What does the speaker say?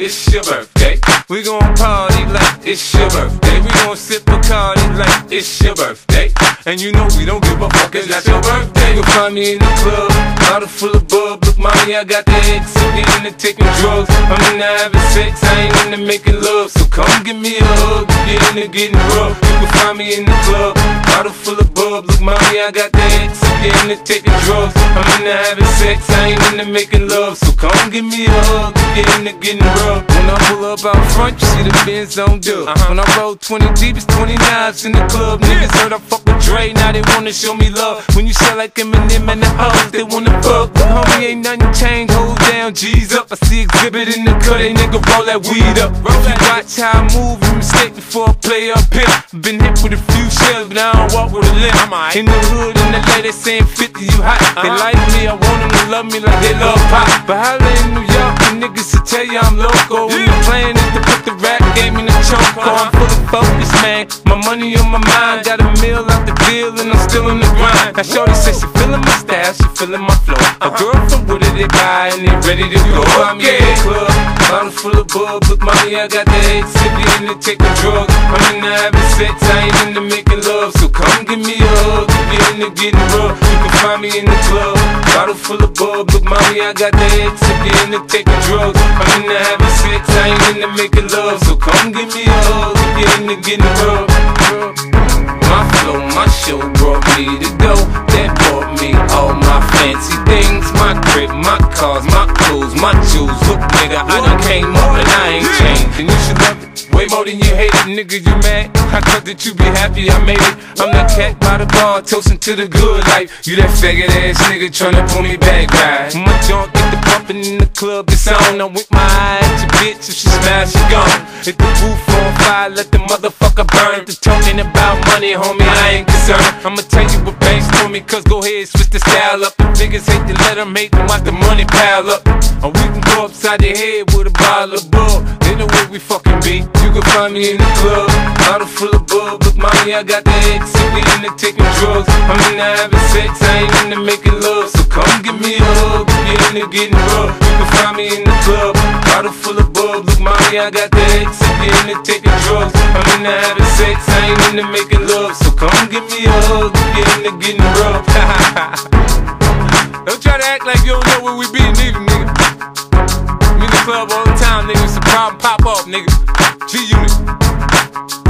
it's your birthday. We gon' party like it's your birthday. We gon' sip a party like it's your birthday. And you know we don't give a fuck, it's not your birthday. You'll find me in the club, bottle full of bub. Look, mommy, I got the X, so get into taking drugs. I'm in the having sex, I ain't into making love. So come give me a hug, get into getting rough. You can find me in the club, bottle full of bub. Look, mommy, I got the X, so get into taking drugs. I'm into having sex, I ain't into making love. So come give me a hug, get into getting rough. When I pull up out front, you see the Benz on dub. Uh-huh. When I roll 20 deep, it's 29s in the club. Niggas heard I fuck with Dre, now they wanna show me love. When you sell like Eminem and the hoes, they wanna fuck. But homie, ain't nothing changed, G's up. I see Xzibit in the cut, they nigga roll that weed up. If you watch how I move, you mistake before I play up here. Been hit with a few shells, but I don't walk with a limp. In the hood, in the lady saying 50, you hot. They like me, I want them to love me like they love pop. But holla in New York, the niggas will tell you I'm loco. When the plan is to put the rap game in the choke. I'm full of man. My money on my mind, got a meal out the deal, and I'm still in the grind. Now, Shorty says she feeling my style, she feeling my flow. A girl from Wooded, they buy, and they ready to go. I'm in the club, bottle full of bub. Look, mommy, I got the head sippy into taking drugs. I'm into having sex, I ain't into making love. So come give me a hug, get into getting rough. You can find me in the club, bottle full of bub. Look, mommy, I got the head sippy into taking drugs. I'm into having sex, I ain't into making love. So come give me a hug, get rough. My flow, my show brought me to go. That brought me all my fancy things. My crib, my cars, my clothes, my jewels. Look, nigga, I done came up and I ain't changed. And you should love it. Way more than you hate it, nigga, you mad? I thought that you be happy, I made it. I'm that cat by the bar, toasting to the good life. You that faggot ass nigga tryna pull me back, right? My junk get the bumping in the club, it's on. I'm with my eye at your bitch, if she smash, she gone. Hit the roof fire, let the motherfucker burn. The talking about money, homie, I ain't concerned. I'ma tell you what Banks told me, cause go ahead, switch the style up. The niggas hate to let them hate them, watch the money pile up. Or we can go upside the head with a bottle of bull. They know where we fucking be. You can find me in the club, bottle full of bub. Look, mommy, I got the head in the taking drugs. I'm into having sex, I ain't into making love. So come give me a hug, get into getting rough. I got the head sippy into taking drugs. I'm into having sex, I ain't into making love. So come give me a hug, get into getting rough. don't try to act like you don't know where we be, neither, nigga. In the club all the time, nigga. It's a problem, pop off, nigga. G Unit.